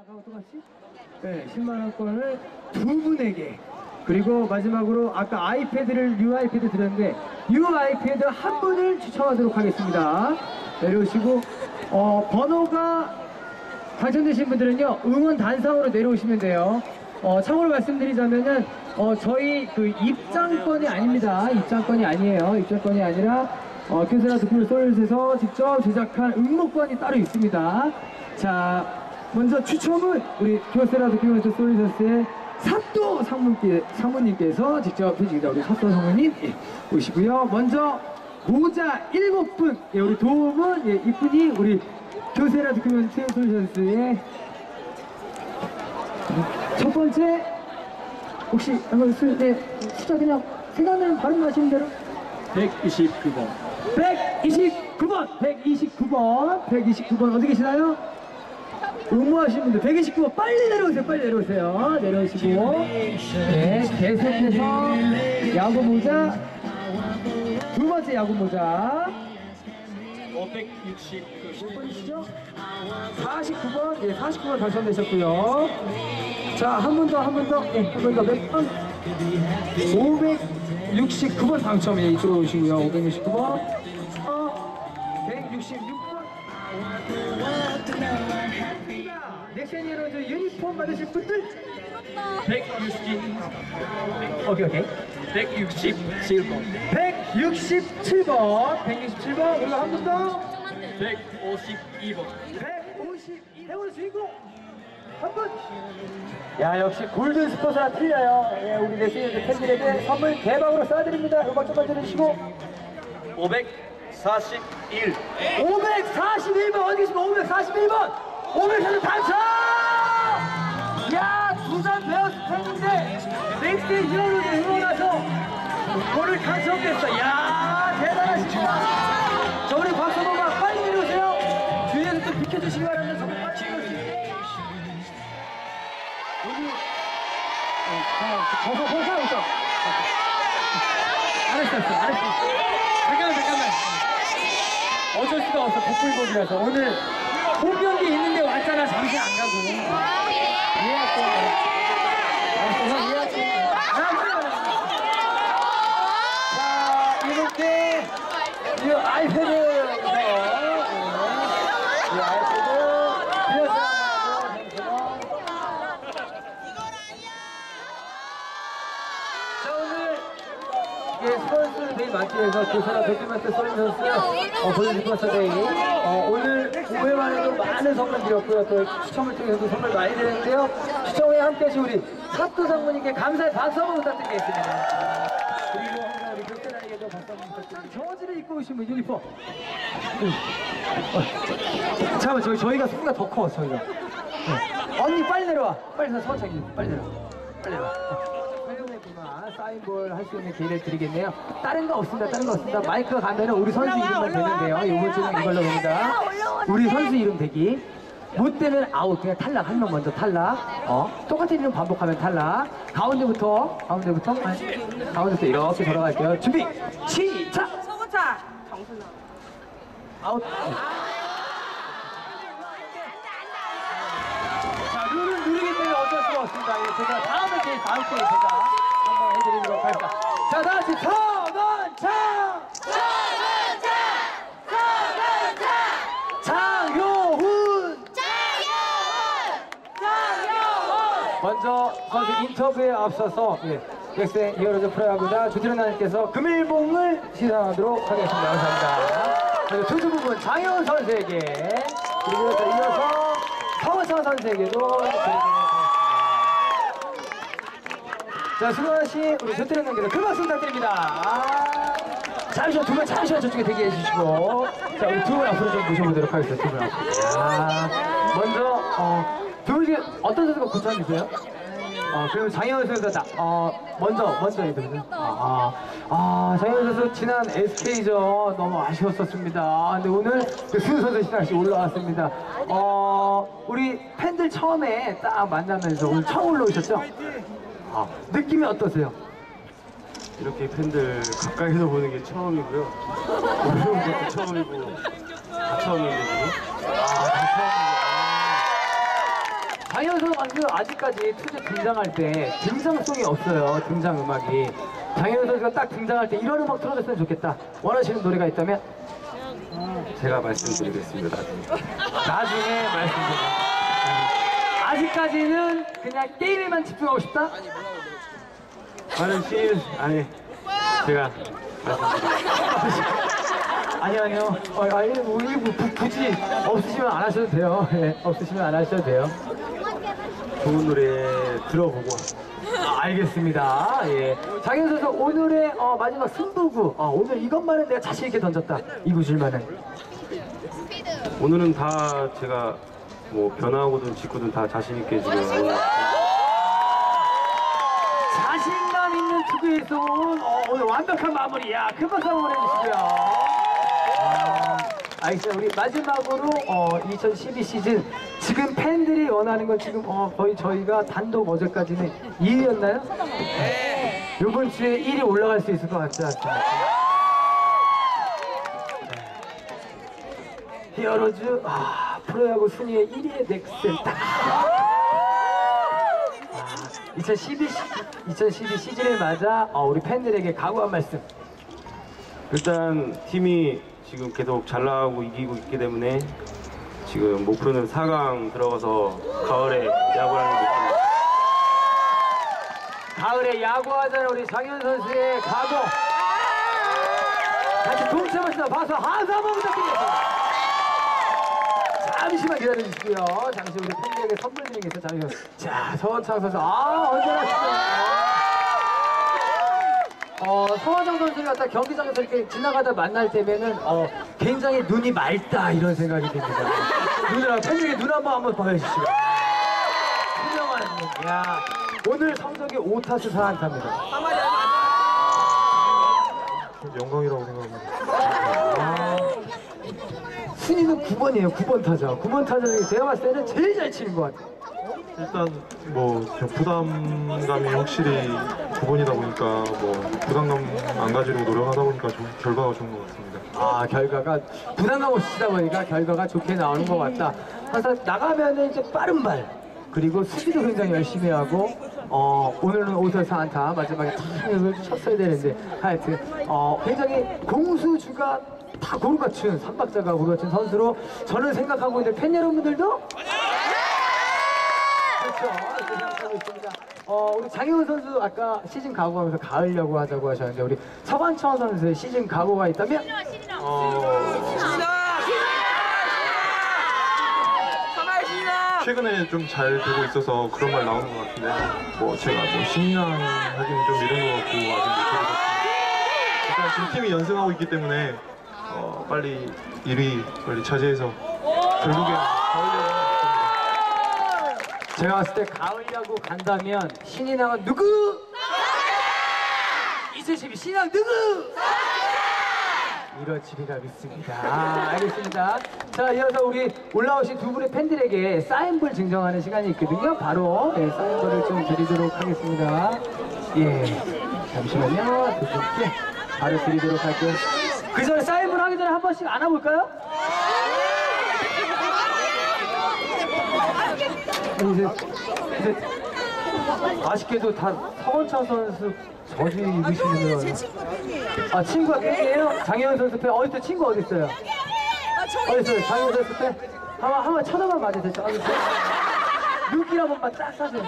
아까 똑같이? 네, 10만 원권을 두 분에게 그리고 마지막으로 아까 아이패드를 new iPad 드렸는데 new iPad 한 분을 추첨하도록 하겠습니다. 내려오시고 어, 번호가 당첨되신 분들은요 응원 단상으로 내려오시면 돼요. 어, 참고로 말씀드리자면은 어, 저희 그 입장권이 아닙니다. 입장권이 아니에요. 입장권이 아니라 어, 큐세라 도쿄 솔에서 직접 제작한 응모권이 따로 있습니다. 자, 먼저 추첨은 우리 큐세라 도쿄 솔리서스의 사또 상무께, 사모님께서 직접 해주시다 우리 사또 상무님 예, 오시고요. 먼저 모자 일곱 분, 예, 우리 도움은 예, 이분이 우리 교세라 도큐멘트 솔루션스의 첫 번째 혹시 한번 수, 네, 숫자 그냥 생각나는 발음 하시는 대로 129번 129번 129번 129번 어디 계시나요? 응모하신 분들 129번 빨리 내려오세요 빨리 내려오세요 내려오시고 네 계속해서 야구 모자 두 번째 야구 모자 560몇 번이시죠? 49번, 예, 49번 당첨되셨고요. 자, 한번 더, 한번 더, 예, 한번 더, 몇 번? 569번 당첨, 예, 이쪽으로 오시고요. 569번. 어, 166번. 넥센 히어로즈 유니폼 받으실 분들? 160 오케이, 오케이. 167번 167번, 167번, 그리고 한번 더. 152번 152 해원 주인공 한 분. 야 역시 골든 스포츠라 틀려요. 예, 우리 넥센 팬들에게 선물 대박으로 쏴드립니다. 음악 좀만 들으시고 541 541번 어디 계십니까? 541번 541번 당첨! 야 두산 베어스 팬인데 넥센 히어로즈 응원하서 골을 당첨됐어. 야 대단하십니다. 자 우리 박수 한번만 빨리 내려오세요. 주위에서 좀 비켜주시기 바랍니다. 빨리 내려오세요. 어, 벗어 벗어 벗어 알았어 알았어 알았어 잠깐만 잠깐만 어쩔 수가 없어 복불복이라서 오늘 홈 경기 있는데 왔잖아 잠시 안 가고. 이해할게 알았어 형 이해할게 자 이렇게 이 아이패드에서 이 아이패드 자 오늘 이게 스포츠 데이 맞기위해서 교사나 쏘는 선수 어, 스포츠 데이 어, 오늘 5회만 해도 많은 선물 드렸고요. 또 추첨을 통해서도 선물 많이 드렸는데요. 추첨에 함께 해주신 우리 사또 장모님께 감사의 박수 한번 부탁드리겠습니다. 그리고 항상 우리 교사에게도 박수 한번 부탁드립니다. 저지를 입고 오신 분 유니폼. 응. 어. 잠깐만 저희, 저희가 소리가 더 커 저희가. 네. 언니 빨리 내려와. 빨리 서 서창이 빨리 내려와. 빨리 내려와. 활 용했구나 사인볼 할 수 있는 기회를 드리겠네요. 다른 거 없습니다. 다른 거 없습니다. 마이크가 가면은 우리 선수 이름만 되는데요. 이번 주는 이걸로 됩니다. 우리 선수 이름 대기. 못 되면 아웃. 그냥 탈락. 한 명 먼저 탈락. 어? 똑같은 이름 반복하면 탈락. 가운데부터 가운데부터. 아니, 가운데부터 이렇게 돌아갈게요. 준비 시작! 소고차. 정순아 아웃. 자, 룰은 때문에 어쩔 수가 없습니다. 예, 제가 다음에 제 다음 주에 제가 해드리도록 하겠습니다. 자, 다 같이 서건창! 장효훈! 먼저 선수 인터뷰에 앞서서 예, 엑센 히어로즈 프로야구단 주트련 나님께서 금일봉을 시상하도록 하겠습니다. 감사합니다. 그리고 투수 부분 장효훈 선수에게 그리고 또 이어서 서원창 선수에게도 드리도록 하겠습니다. 자, 수고하신 우리 조태련님께서 큰 박수 부탁드립니다. 아, 잠시만, 두 분 잠시만 저쪽에 대기해 주시고. 자, 우리 두 분 앞으로 좀 모셔보도록 하겠습니다. 두 분 앞으로. 자, 먼저, 어, 두분 중에 어떤 선수가 고참이세요? 어, 그리고 장현 선수가 다, 어, 먼저, 먼저 해드리세요. 아, 아, 아, 장현 선수 지난 SK죠. 너무 아쉬웠었습니다. 근데 오늘 그 수유 선수 시상식 올라왔습니다. 어, 우리 팬들 처음에 딱 만나면서 오늘 처음 올라오셨죠? 아, 느낌이 어떠세요? 이렇게 팬들 가까이서 보는 게 처음이고요. 어려운 것도 처음이고 다 처음인데 지금. 장현석 선수 아직까지 투제 등장할 때 등장송이 없어요. 등장 음악이. 장현석 선수가 딱 등장할 때 이런 음악 틀어줬으면 좋겠다. 원하시는 노래가 있다면 제가 말씀드리겠습니다. 나중에 말씀드릴게요. 아직까지는 그냥 게임에만 집중하고 싶다? 많은 시인 아니 제가 말씀드리겠습니다. 아니 아니요. 어, 아니 우리 뭐 구- 굳이 없으시면 안 하셔도 돼요. 예, 없으시면 안 하셔도 돼요. 좋은 노래 들어보고 아, 알겠습니다. 예. 장현 선수 오늘의 어, 마지막 승부구. 어, 오늘 이것만은 내가 자신 있게 던졌다. 이구 줄만은. 오늘은 다 제가 뭐 변화하고든 직구든 다 자신 있게 지금 오늘 자신감 있는 투구에서 온 어, 오늘 완벽한 마무리야. 큰 박수 한번 해주시고요. 아, 알겠습니다. 우리 마지막으로 어, 2012 시즌 지금 팬들이 원하는 건 지금 어, 거의 저희가 단독 어제까지는 2위였나요? 네. 이번 주에 1위 올라갈 수 있을 것 같지 않습니까? 네. 히어로즈 아, 프로야구 순위의 1위의 넥센 딱 2012, 시, 2012 시즌을 맞아 어, 우리 팬들에게 각오 한 말씀. 일단 팀이 지금 계속 잘 나가고 이기고 있기 때문에 지금 목표는 4강 들어가서 가을에 야구하는 느낌 가을에 야구하자는 우리 장현 선수의 각오. 같이 동참하시다 봐서 한수 한번 부탁드리겠습니다. 잠시만 기다려주시고요. 잠시 우리 팬들에게 선물 드리겠습니다. 잠시만. 자, 서원창 선수. 아, 언제나 진짜. 어, 서원창 선수를 갖다 경기장에서 이렇게 지나가다 만날 때면은, 어, 굉장히 눈이 맑다, 이런 생각이 듭니다. 눈을, 팬들에게 눈 한번 한번 보여주시고. 투명한 눈. 야, 오늘 성적이 5타수 4안타입니다. 영광이라고 생각합니다. 순위는 9번이에요. 9번 타자. 9번 타자 중에 제가 봤을 때는 제일 잘 치는 것 같아요. 일단 뭐 부담감이 확실히 9번이다 보니까 뭐 부담감 안 가지고 노력하다 보니까 좀 결과가 좋은 것 같습니다. 아 결과가 부담감 없이 치다 보니까 결과가 좋게 나오는 것 같다. 항상 나가면은 이제 빠른 발 그리고 수비도 굉장히 열심히 하고 어 오늘은 5에서 안타 마지막에 타임을 쳤어야 되는데 하여튼 어 굉장히 공수주가 다 고루 갖춘 삼박자가 고루 갖춘 선수로 저는 생각하고 있는데 팬 여러분들도 그렇죠. 이렇게 생각하고 있습니다. 어, 우리 장효은 선수 아까 시즌 각오하면서 가을려고 하자고 하셨는데 우리 서관천 선수의 시즌 각오가 있다면 최근에 좀 잘 되고 있어서 그런 말 나오는 것 같은데 뭐 제가 뭐 신랑하기는 좀 이른 것 같고 아직 못 해봤습니다. 일단 지금 팀이 연승하고 있기 때문에 어, 빨리 1위 빨리 차지해서 결국에 가을야구는 제가 봤을 때 가을야구 간다면 신이 나면 누구? 2012 신랑 누구? 이렇지리라 믿습니다. 아, 알겠습니다. 자, 이어서 우리 올라오신 두 분의 팬들에게 사인볼 증정하는 시간이 있거든요. 바로 예, 사인볼을 좀 드리도록 하겠습니다. 예, 잠시만요. 두 분께 바로 드리도록 할게요. 그 전에 사인볼 하기 전에 한 번씩 안아볼까요? 이제, 이제 아쉽게도 다 서원창 선수 저지 입으시는 분. 아 친구가 팬이에요? 장혜원 선수 팬 어디 있어? 친구 어디 있어요? 어디 있어요? 장혜원 선수 팬? 한번 한번 쳐다만 봐주세요. 저 어디 있어요? 눈길 한 번만 딱 쏴줘요.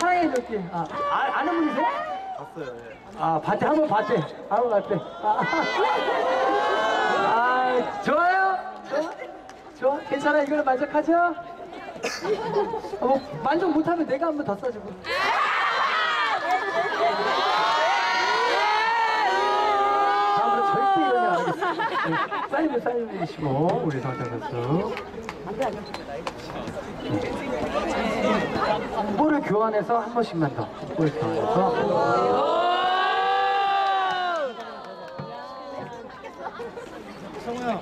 사랑의 눈길. 아, 아 아는 분이세요? 봤어요 예. 아 봤대 한번 봤대. 한번 봤대. 아, 아 좋아요? 좋아? 좋아? 괜찮아? 이걸로 만족하죠? 아, 뭐 만족 못하면 내가 한 번 더 써주고. 다음으로 절대 이러지 않겠습니다. 네, 사인을 사인해주시고 우리 성장 선수. 볼을 교환해서 한 번씩만 더. 볼 교환해서.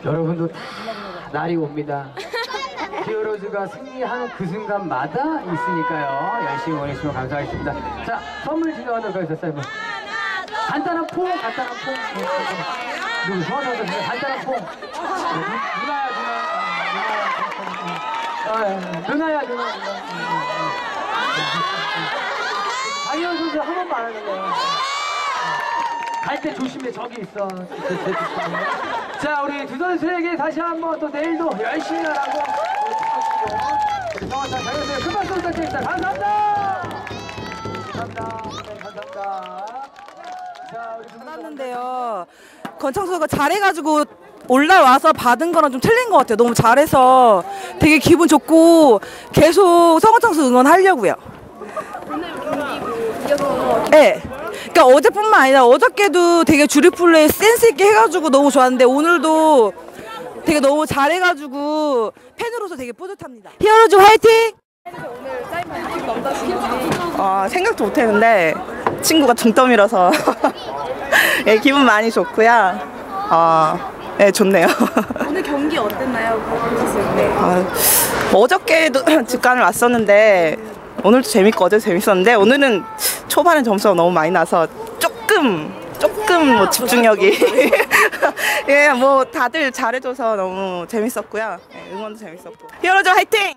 여러분도 다 날이 옵니다. 히어로즈가 승리하는 그 순간마다 있으니까요. 열심히 원해주시면 감사하겠습니다. 자, 선물 진행하도록 하겠습니다. 간단한 퐁, 간단한 퐁. 네, 네, 네. 누구, 선수 간단한 퐁. 네, 누- 누나, 누나, 아, 누나. 누나야, 누나. 누나. 장현 선수 한 번만 안 하는 거야. 갈 때 조심해, 저기 있어. 자, 우리 두 선수에게 다시 한번 또 내일도 열심히 하라고 우리 성화상 장현 선수 큰 박수 부탁드립니다. 감사합니다. 감사합니다. 네, 감사합니다. 자, 우리 두 선수. 받았는데요. 건창 선수가 잘해가지고 올라와서 받은 거랑 좀 틀린 것 같아요. 너무 잘해서 되게 기분 좋고 계속 성원창 선수 응원하려고요. 네. 그러니까 어제뿐만 아니라 어저께도 되게 주리 플레이 센스 있게 해가지고 너무 좋았는데 오늘도 되게 너무 잘해가지고 팬으로서 되게 뿌듯합니다. 히어로즈 화이팅! 어, 생각도 못했는데 친구가 동점이라서 예, 기분 많이 좋고요. 어, 예, 좋네요. 오늘 경기 어땠나요? 보셨을 때. 어, 어저께도 직관을 왔었는데 오늘도 재밌고 어제 재밌었는데 오늘은 초반에 점수가 너무 많이 나서 조금 조금 뭐 집중력이 예, 뭐 다들 잘해줘서 너무 재밌었고요. 예, 응원도 재밌었고 히어로즈 화이팅!